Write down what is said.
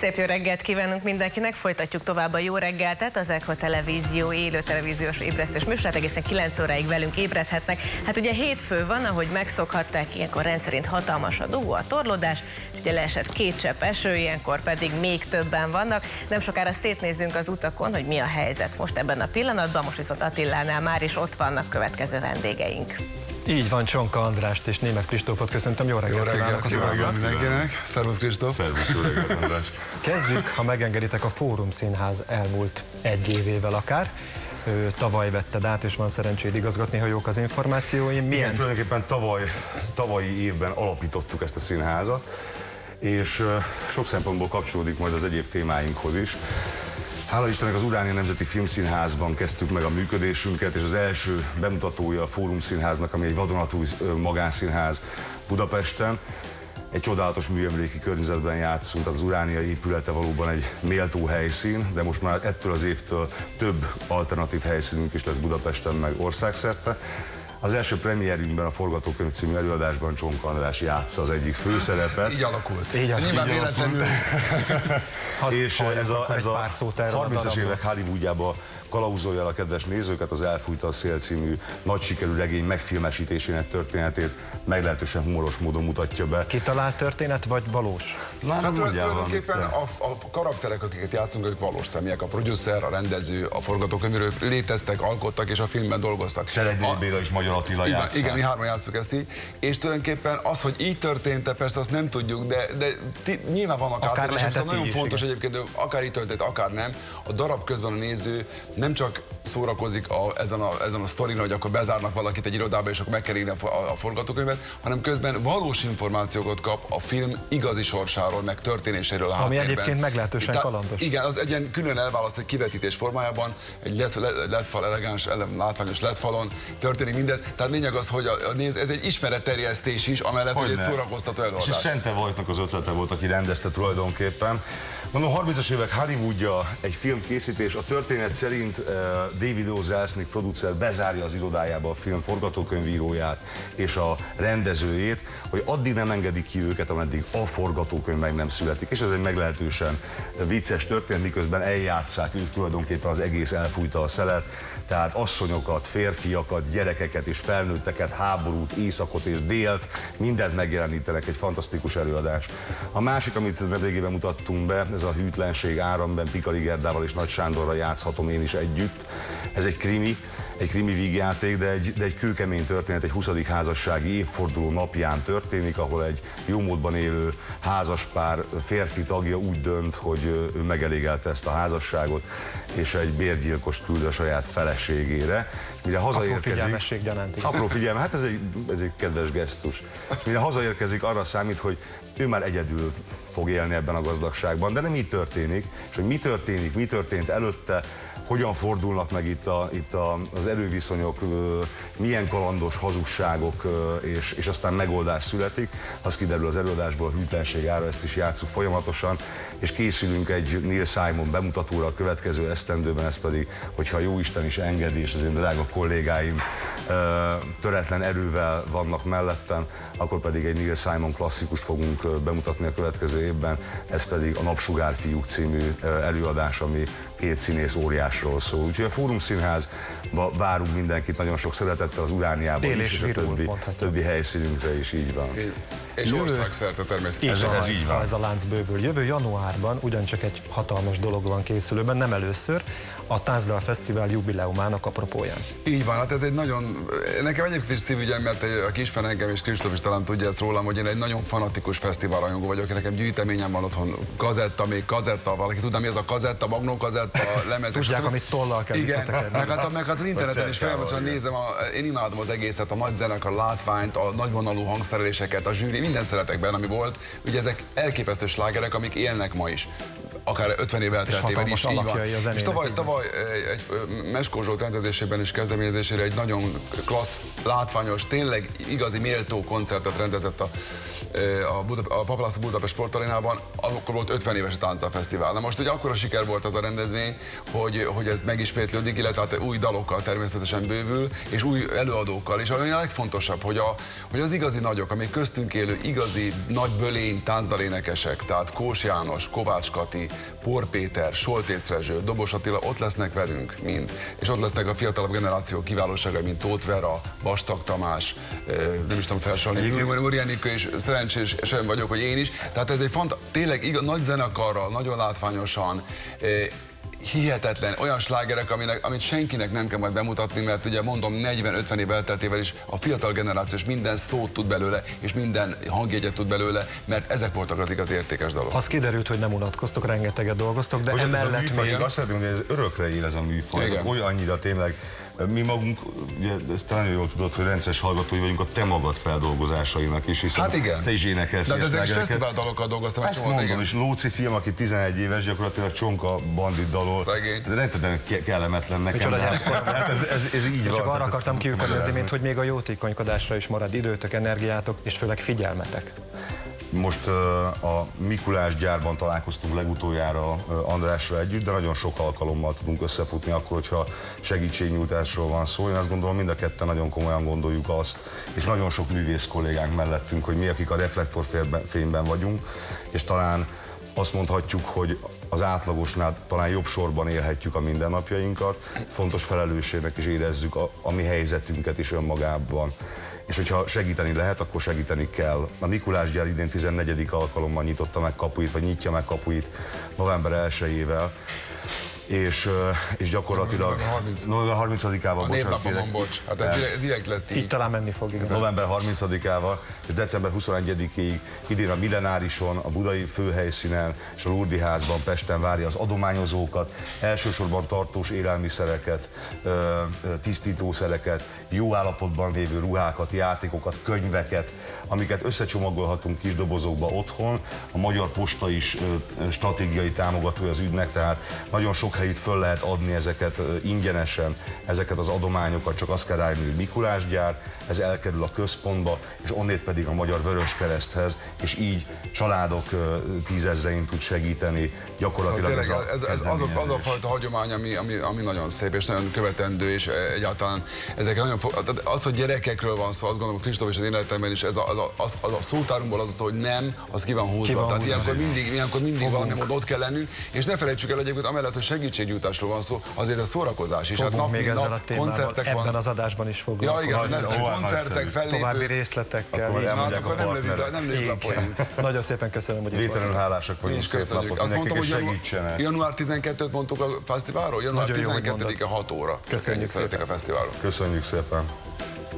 Szép jó reggelt kívánunk mindenkinek, folytatjuk tovább a jó reggeltet, az ECHO Televízió élő televíziós ébresztés műsorát, egészen 9 óráig velünk ébredhetnek. Hát ugye hétfő van, ahogy megszokhatták, ilyenkor rendszerint hatalmas a dugó, a torlódás, ugye leesett két csepp eső, ilyenkor pedig még többen vannak. Nem sokára szétnézünk az utakon, hogy mi a helyzet most ebben a pillanatban, most viszont Attilánál már is ott vannak következő vendégeink. Így van, Csonka Andrást és Német Kristófot köszöntöm. Jó reggelt, jó reggelt kívánok az reggelt mindenkinek. Szervusz Kristóf. Szervusz, jó reggelt András. Kezdjük, ha megengeditek, a Fórum Színház elmúlt egy évével akár. Ő tavaly vetted át, és van szerencséd igazgatni, ha jók az információim. Milyen? Igen, tulajdonképpen tavaly, tavalyi évben alapítottuk ezt a színházat, és sok szempontból kapcsolódik majd az egyéb témáinkhoz is. Hála Istennek az Uránia Nemzeti Filmszínházban kezdtük meg a működésünket, és az első bemutatója a Fórum Színháznak, ami egy vadonatúj magánszínház Budapesten. Egy csodálatos műemléki környezetben játszunk, tehát az Uránia épülete valóban egy méltó helyszín, de most már ettől az évtől több alternatív helyszínünk is lesz Budapesten, meg országszerte. Az első premierünkben a Forgatókönyv című előadásban Csonka András játsza az egyik főszerepet. Így alakult. Így, Nyilván így véletlenül. és ez a, ez a 30-as évek Hollywoodjába kalauzolja a kedves nézőket az Elfújta a szél című nagy sikerű regény megfilmesítésének történetét meglehetősen humoros módon mutatja be. Kitalált történet, vagy valós? Már hát tulajdonképpen a, a, karakterek, akiket játszunk, ők valós személyek. A producer, a rendező, a forgatókönyvők léteztek, alkottak és a filmben dolgoztak. Seregnél Béla és Magyar Attila igen, igen, mi hárman játszunk ezt így. És tulajdonképpen az, hogy így történt, persze azt nem tudjuk, de, de ti, nyilván vannak akár lehetett nagyon is, fontos igen. egyébként, akár így történt, akár nem. A darab közben a néző nem csak szórakozik a, ezen, a, ezen a sztorin, hogy akkor bezárnak valakit egy irodába, és akkor meg kell írni a, a, a forgatókönyvet, hanem közben valós információkat kap a film igazi sorsáról, meg történéséről a Ami háttérben. egyébként meglehetősen Itt, kalandos. Igen, az egy ilyen külön elválaszt, egy kivetítés formájában, egy led, led, ledfal, elegáns, látványos ledfalon történik mindez. Tehát lényeg az, hogy a, a néz, ez egy ismeretterjesztés is, amellett, hogy, hogy egy szórakoztató előadás. És Szente Vajtnak az ötlete volt, aki rendezte tulajdonképpen. Mondom, 30-as évek Hollywoodja egy filmkészítés. A történet szerint uh, David O. Zelznick producer bezárja az irodájába a film forgatókönyvíróját és a rendezőjét, hogy addig nem engedik ki őket, ameddig a forgatókönyv meg nem születik. És ez egy meglehetősen vicces történet, miközben eljátszák ők tulajdonképpen az egész elfújta a szelet, tehát asszonyokat, férfiakat, gyerekeket és felnőtteket, háborút, éjszakot és délt, mindent megjelenítenek, egy fantasztikus előadás. A másik, amit nemrégében mutattunk be, ez a hűtlenség áramben Pikali Gerdával és Nagy Sándorra játszhatom én is együtt. Ez egy krimi, egy krimi vígjáték, de egy, de egy kőkemény történet, egy 20. házassági évforduló napján történik, ahol egy jó módban élő házaspár férfi tagja úgy dönt, hogy ő megelégelte ezt a házasságot, és egy bérgyilkos küld a saját feleségére. Mire hazaérkezik, apró figyelmesség gyanánt. Apró figyelme, hát ez egy, ez egy kedves gesztus. És mire hazaérkezik, arra számít, hogy ő már egyedül fog élni ebben a gazdagságban, de nem így történik, és hogy mi történik, mi történt előtte, hogyan fordulnak meg itt, a, itt a, az előviszonyok, milyen kalandos hazugságok, és, és aztán megoldás születik, az kiderül az előadásból, a hűtlenség ára, ezt is játszuk folyamatosan, és készülünk egy Neil Simon bemutatóra a következő esztendőben, ez pedig, hogyha jó Isten is engedi, és az én drága kollégáim töretlen erővel vannak mellettem, akkor pedig egy Neil Simon klasszikust fogunk bemutatni a következő évben, ez pedig a Napsugár fiúk című előadás, ami két színész óriásról szól. Úgyhogy a Fórum Színházba várunk mindenkit nagyon sok szeretettel az Urániában is, és a többi, többi helyszínünkre is így van. És Jövő... országszerte természetesen. Ez, ez, ez így van. Ez a lánc bővül. Jövő januárban ugyancsak egy hatalmas dolog van készülőben, nem először, a Tánzdal Fesztivál jubileumának apropóján. Így van, hát ez egy nagyon, nekem egyébként is szívügyem, mert aki ismer engem, és Kristóf is talán tudja ezt rólam, hogy én egy nagyon fanatikus fesztiválrajongó vagyok, nekem gyűjteményem van otthon, kazetta, még kazetta, valaki tudná mi ez a kazetta, magnó kazetta, lemez. Tudják, amit tollal kell Igen, meg hát, meg hát az interneten is folyamatosan nézem, a, én imádom az egészet, a nagy zenek, a látványt, a nagyvonalú hangszereléseket, a zsűri, minden szeretek benne, ami volt. Ugye ezek elképesztő slágerek, amik élnek ma is akár 50 év elteltével is így van. a És tavaly, tavaly egy, egy Meskó Zsolt rendezésében és kezdeményezésére egy nagyon klassz, látványos, tényleg igazi méltó koncertet rendezett a, a, Buda, a Papalász Budapest Sportarénában, akkor volt 50 éves a Táncdal Fesztivál. Na most ugye akkora siker volt az a rendezvény, hogy, hogy ez megismétlődik, illetve hát új dalokkal természetesen bővül, és új előadókkal, és ami a legfontosabb, hogy, a, hogy az igazi nagyok, amik köztünk élő igazi nagy bölény táncdalénekesek, tehát Kós János, Kovács Kati, Por Péter, Soltész Rezső, Dobos Attila, ott lesznek velünk mind. És ott lesznek a fiatalabb generáció kiválóságai, mint Tóth Vera, Bastag Tamás, nem is tudom felsorolni, Uri Enikő, és szerencsés sem vagyok, hogy én is. Tehát ez egy fanta, tényleg igaz, nagy zenekarral, nagyon látványosan, hihetetlen, olyan slágerek, aminek, amit senkinek nem kell majd bemutatni, mert ugye mondom, 40-50 év elteltével is a fiatal generációs minden szót tud belőle, és minden hangjegyet tud belőle, mert ezek voltak az igaz értékes dolgok. Az kiderült, hogy nem unatkoztok, rengeteget dolgoztok, de Hogy ez a emellett műfaj, még... csak azt szeretném hogy ez örökre él ez a műfaj. Igen. Olyan annyira tényleg, mi magunk, ugye, ezt talán nagyon jól tudod, hogy rendszeres hallgatói vagyunk a te magad feldolgozásainak is, hiszen Hát igen. te is énekelsz. De hát ezek is fesztivál dalokkal dolgoztam. Ezt mondom, igen. és Lóci film, aki 11 éves, gyakorlatilag csonka bandit dalol. Szegény. De rettetően ke- kellemetlen nekem. Micsoda de hát, hát ez, ez, ez, így van. Csak arra akartam kiukadni az imént, hogy még a jótékonykodásra is marad időtök, energiátok, és főleg figyelmetek. Most a Mikulás gyárban találkoztunk legutoljára ö, Andrásra együtt, de nagyon sok alkalommal tudunk összefutni akkor, hogyha segítségnyújtásról van szó. Én azt gondolom, mind a ketten nagyon komolyan gondoljuk azt, és nagyon sok művész kollégánk mellettünk, hogy mi, akik a reflektorfényben vagyunk, és talán azt mondhatjuk, hogy az átlagosnál talán jobb sorban élhetjük a mindennapjainkat, fontos felelősségnek is érezzük a, a mi helyzetünket is önmagában. És hogyha segíteni lehet, akkor segíteni kell. A Mikulás gyár idén 14. alkalommal nyitotta meg kapuit, vagy nyitja meg kapuit november 1-ével, és, és gyakorlatilag November 30. november 30-ával, A bocsánat, kérek. bocs. Hát ez direkt, direkt lett Így így. talán menni fog, igen. November 30-ával és december 21-ig idén a Millenárison, a budai főhelyszínen és a Lurdi házban Pesten várja az adományozókat, elsősorban tartós élelmiszereket, tisztítószereket, jó állapotban lévő ruhákat, játékokat, könyveket, amiket összecsomagolhatunk kis dobozokba otthon. A Magyar Posta is stratégiai támogatója az ügynek, tehát nagyon sok helyütt föl lehet adni ezeket ingyenesen, ezeket az adományokat, csak azt kell rájönni, hogy Mikulás gyár, ez elkerül a központba, és onnét pedig a Magyar Vörös Kereszthez, és így családok tízezrein tud segíteni. Szóval Gyakorlatilag tényleg ez a ez, ez, az, a, az a fajta hagyomány, ami, ami, ami nagyon szép és nagyon követendő, és egyáltalán ezek nagyon fo- tehát az, hogy gyerekekről van szó, azt gondolom, Kristóf és az életemben is ez a, az, a, az, az a szótárunkból az, az, hogy nem, az ki van húzva. Ki van Tehát húzva. ilyenkor mindig, ilyenkor mindig valami módon ott kell lennünk, és ne felejtsük el egyébként, amellett, hogy segítségnyújtásról van szó, azért a szórakozás is. Fogunk nap, még mint ezzel nap a témával koncertek ebben van. az adásban is Ja, foglalkozni. igen, Nagyszerű, lesznek ó, koncertek, fellépők. További részletekkel. Akkor a nem partnerek. nem a poént. Nagyon szépen köszönöm, hogy itt Végtelenül hálásak vagyunk, is szép köszönjük. napot Azt mondtam, mindenkinek, hogy segítsenek. január 12-t mondtuk a fesztiválról, január Nagyon jó, hogy 12-e 6 óra. Köszönjük szépen. a fesztiválról. Köszönjük szépen.